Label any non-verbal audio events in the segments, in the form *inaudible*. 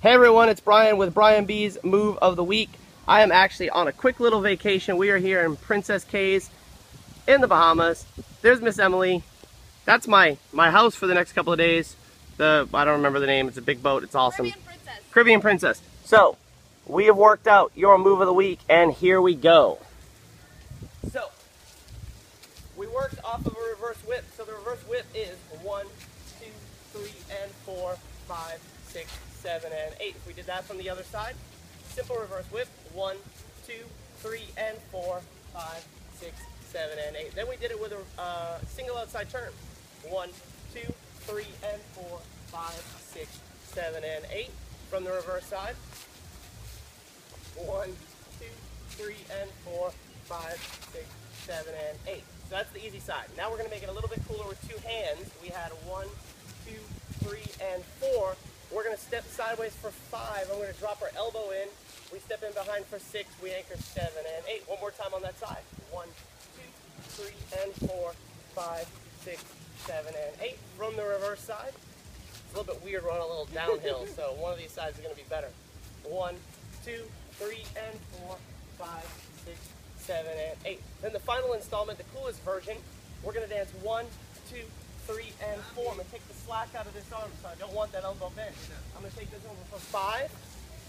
Hey everyone, it's Brian with Brian B's Move of the Week. I am actually on a quick little vacation. We are here in Princess Cays in the Bahamas. There's Miss Emily. That's my, my house for the next couple of days. The I don't remember the name. It's a big boat. It's awesome. Caribbean Princess. Caribbean Princess. So, we have worked out your move of the week, and here we go. So, we worked off of a reverse whip. So the reverse whip is one, two, three, and four, five, six, seven, and eight. If we did that from the other side, simple reverse whip, one, two, three, and four, five, six, seven, and eight. Then we did it with a uh, single outside turn. One, two, three, and four, five, six, seven, and eight. From the reverse side, one, two, three, and four, five, six, seven, and eight. So that's the easy side. Now we're gonna make it a little bit cooler with two hands. We had one, two, three, and four. We're gonna step sideways for five. I'm gonna drop our elbow in. We step in behind for six. We anchor seven and eight. One more time on that side. One, two, three, and four, five, six, seven, and eight. From the reverse side, it's a little bit weird. We're on a little downhill, *laughs* so one of these sides is gonna be better. One, two, three, and four, five, six, seven, and eight. Then the final installment, the coolest version, we're gonna dance one, two, three, and four. I'm gonna take the slack out of this arm, so I don't want that elbow bent. I'm gonna take this over for five.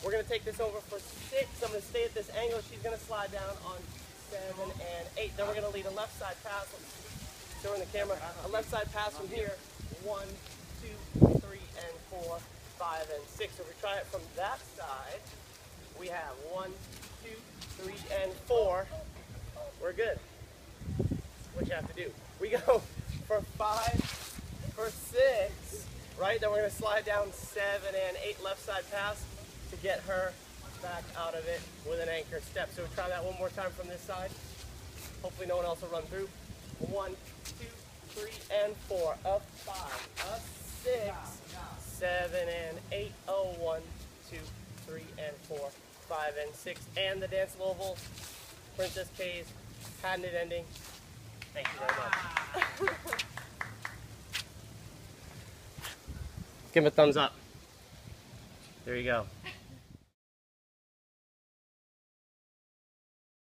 We're gonna take this over for six. I'm gonna stay at this angle. She's gonna slide down on seven and eight. Then we're gonna lead a left side pass. Showing the camera, a left side pass from here. One, two, three, and four, five, and six. If we try it from that side, we have one, two, three, and four. We're good. What you have to do. We go for five, for six, right? Then we're gonna slide down seven and eight left side pass to get her back out of it with an anchor step. So we try that one more time from this side. Hopefully no one else will run through. One, two, three, and four. Up five, up six, seven, and eight. Oh, one, two, three, and four, five, and six. And the Dance Louisville, Princess Cays, patented ending. Thank you very much. *laughs* Give him a thumbs up. There you go.